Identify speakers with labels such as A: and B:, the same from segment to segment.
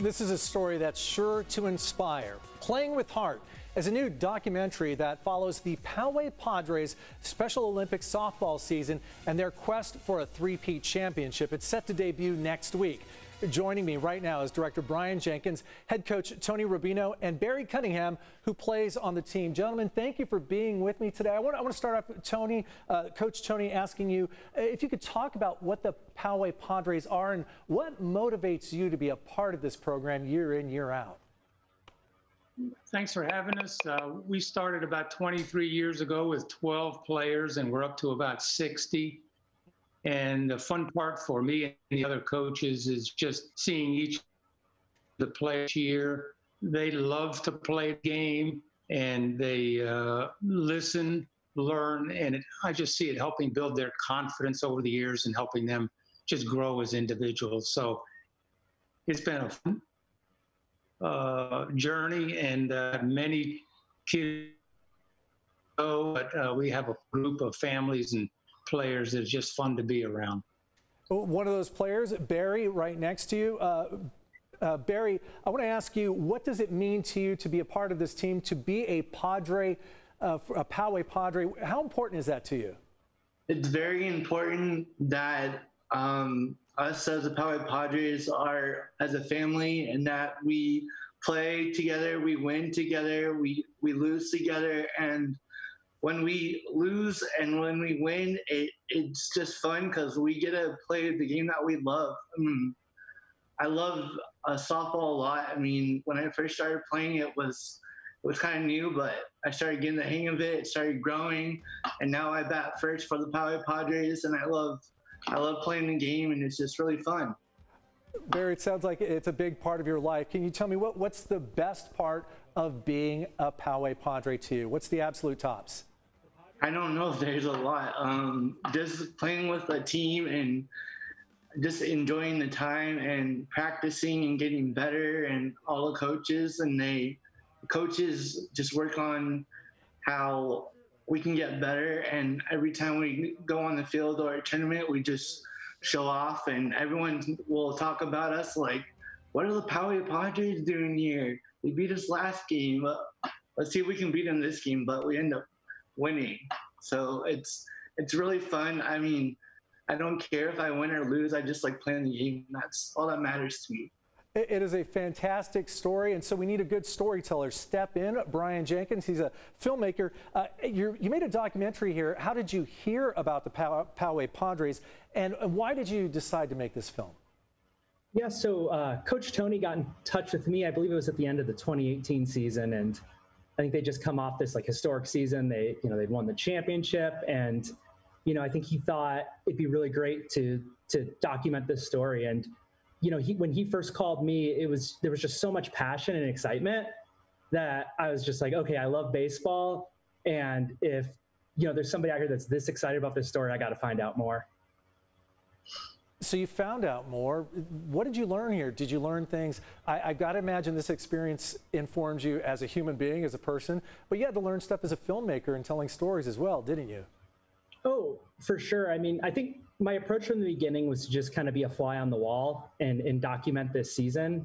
A: This is a story that's sure to inspire. Playing with Heart is a new documentary that follows the Poway Padres Special Olympics softball season and their quest for a three-peat championship. It's set to debut next week. Joining me right now is director Brian Jenkins, head coach Tony Rubino, and Barry Cunningham, who plays on the team. Gentlemen, thank you for being with me today. I want, I want to start off, Tony, uh, Coach Tony, asking you uh, if you could talk about what the Poway Padres are and what motivates you to be a part of this program year in, year out.
B: Thanks for having us. Uh, we started about 23 years ago with 12 players, and we're up to about 60. And the fun part for me and the other coaches is just seeing each the players here. They love to play the game and they uh, listen, learn, and it, I just see it helping build their confidence over the years and helping them just grow as individuals. So it's been a fun uh, journey, and uh, many kids go, but uh, we have a group of families and players that's just fun to be around.
A: One of those players, Barry, right next to you. Uh, uh, Barry, I want to ask you, what does it mean to you to be a part of this team, to be a Padre, uh, a Poway Padre? How important is that to you?
C: It's very important that um, us as the Poway Padres are as a family and that we play together, we win together, we, we lose together, and when we lose and when we win, it, it's just fun because we get to play the game that we love. I, mean, I love uh, softball a lot. I mean, when I first started playing, it was it was kind of new, but I started getting the hang of it. It started growing, and now I bat first for the Poway Padres, and I love I love playing the game, and it's just really fun.
A: Barry, it sounds like it's a big part of your life. Can you tell me what, what's the best part of being a Poway Padre to you? What's the absolute tops?
C: I don't know if there's a lot. Um, just playing with a team and just enjoying the time and practicing and getting better and all the coaches and they coaches just work on how we can get better and every time we go on the field or a tournament we just show off and everyone will talk about us like what are the Poway Padres doing here? They beat us last game. Let's see if we can beat them this game, but we end up winning. So it's it's really fun. I mean, I don't care if I win or lose. I just like playing the game. That's all that matters to me.
A: It is a fantastic story, and so we need a good storyteller. Step in, Brian Jenkins. He's a filmmaker. Uh, you made a documentary here. How did you hear about the Pow Poway Padres, and why did you decide to make this film?
D: Yeah, so uh, Coach Tony got in touch with me. I believe it was at the end of the 2018 season, and I think they just come off this like historic season. They, you know, they'd won the championship, and you know, I think he thought it'd be really great to to document this story. And you know, he when he first called me, it was there was just so much passion and excitement that I was just like, okay, I love baseball, and if you know, there's somebody out here that's this excited about this story, I got to find out more.
A: So you found out more. What did you learn here? Did you learn things? I, have got to imagine this experience informs you as a human being, as a person, but you had to learn stuff as a filmmaker and telling stories as well, didn't you?
D: Oh, for sure. I mean, I think my approach from the beginning was to just kind of be a fly on the wall and, and document this season.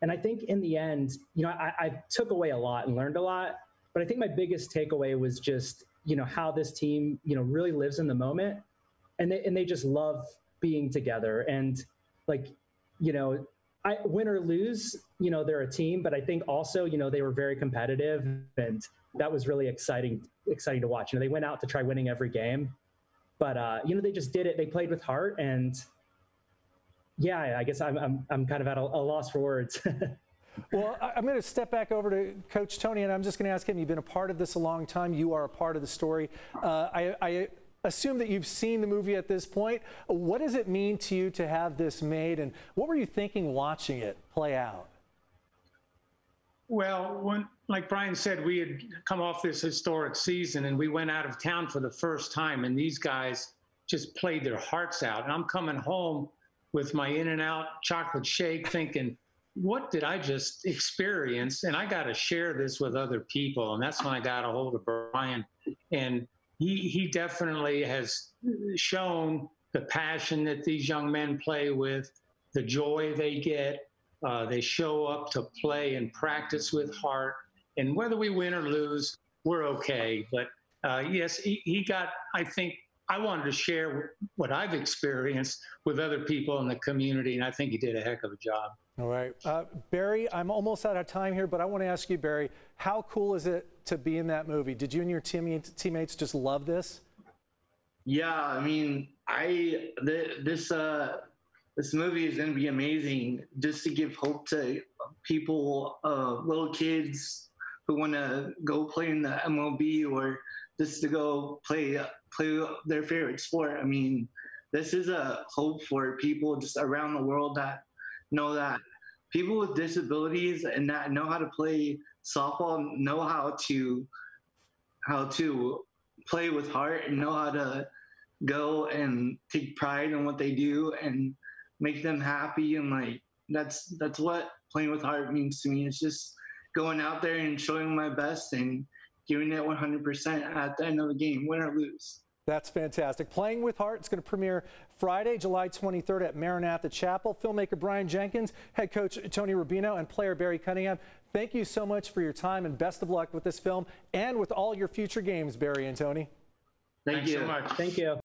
D: And I think in the end, you know, I, I took away a lot and learned a lot. But I think my biggest takeaway was just, you know, how this team, you know, really lives in the moment. And they, and they just love being together and like you know I win or lose, you know, they're a team, but I think also, you know, they were very competitive and that was really exciting, exciting to watch. You know, they went out to try winning every game, but uh, you know, they just did it. They played with heart and yeah, I guess I'm, I'm, I'm kind of at a, a loss for words.
A: well, I'm going to step back over to Coach Tony, and I'm just going to ask him. You've been a part of this a long time. You are a part of the story. Uh, I, I assume that you've seen the movie at this point. What does it mean to you to have this made, and what were you thinking watching it play out?
B: Well, when, like Brian said, we had come off this historic season and we went out of town for the first time, and these guys just played their hearts out. And I'm coming home with my In-N-Out chocolate shake thinking, what did I just experience? And I got to share this with other people. And that's when I got a hold of Brian. And he, he definitely has shown the passion that these young men play with, the joy they get, Uh, they show up to play and practice with heart. And whether we win or lose, we're okay. But uh, yes, he, he got, I think, I wanted to share what I've experienced with other people in the community, and I think he did a heck of a job.
A: All right. Uh, Barry, I'm almost out of time here, but I want to ask you, Barry, how cool is it to be in that movie? Did you and your teammates, teammates just love this?
C: Yeah, I mean, I th- this uh this movie is gonna be amazing. Just to give hope to people, uh, little kids who want to go play in the MLB or just to go play play their favorite sport. I mean, this is a hope for people just around the world that know that people with disabilities and that know how to play softball know how to how to play with heart and know how to go and take pride in what they do and make them happy. And like that's that's what playing with heart means to me. It's just going out there and showing my best and giving it 100% at the end of the game win or lose
A: That's fantastic. Playing with Heart is going to premiere Friday, July 23rd at Maranatha Chapel. Filmmaker Brian Jenkins, head coach Tony Rubino, and player Barry Cunningham. Thank you so much for your time and best of luck with this film and with all your future games, Barry and Tony.
C: thank
B: Thanks
C: you
B: so much.
D: Thank you.